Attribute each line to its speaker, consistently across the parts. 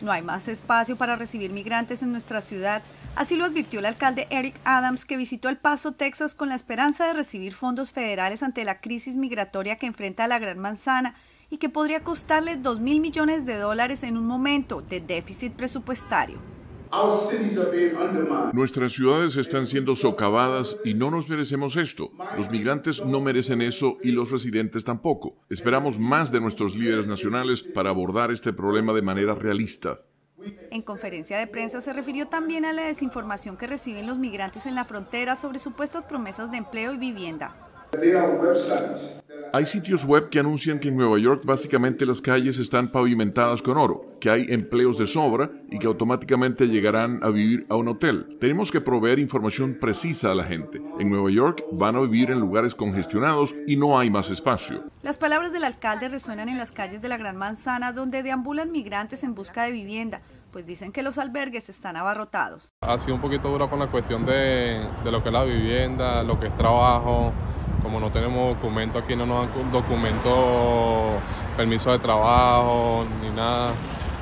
Speaker 1: No hay más espacio para recibir migrantes en nuestra ciudad. Así lo advirtió el alcalde Eric Adams, que visitó El Paso, Texas, con la esperanza de recibir fondos federales ante la crisis migratoria que enfrenta la Gran Manzana y que podría costarle 2 mil millones de dólares en un momento de déficit presupuestario.
Speaker 2: Nuestras ciudades están siendo socavadas y no nos merecemos esto. Los migrantes no merecen eso y los residentes tampoco. Esperamos más de nuestros líderes nacionales para abordar este problema de manera realista.
Speaker 1: En conferencia de prensa se refirió también a la desinformación que reciben los migrantes en la frontera sobre supuestas promesas de empleo y vivienda.
Speaker 2: Hay sitios web que anuncian que en Nueva York básicamente las calles están pavimentadas con oro, que hay empleos de sobra y que automáticamente llegarán a vivir a un hotel. Tenemos que proveer información precisa a la gente. En Nueva York van a vivir en lugares congestionados y no hay más espacio.
Speaker 1: Las palabras del alcalde resuenan en las calles de la Gran Manzana, donde deambulan migrantes en busca de vivienda, pues dicen que los albergues están abarrotados.
Speaker 3: Ha sido un poquito duro con la cuestión de, de lo que es la vivienda, lo que es trabajo como no tenemos documento aquí, no nos dan documento, permiso de trabajo, ni nada.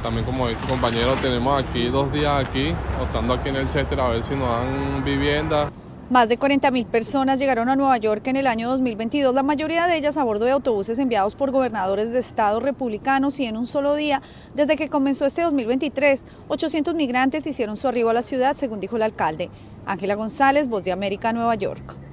Speaker 3: También como dice compañero, tenemos aquí dos días aquí, estando aquí en el Chester a ver si nos dan vivienda.
Speaker 1: Más de 40 mil personas llegaron a Nueva York en el año 2022, la mayoría de ellas a bordo de autobuses enviados por gobernadores de estados republicanos y en un solo día, desde que comenzó este 2023, 800 migrantes hicieron su arribo a la ciudad, según dijo el alcalde. Ángela González, Voz de América, Nueva York.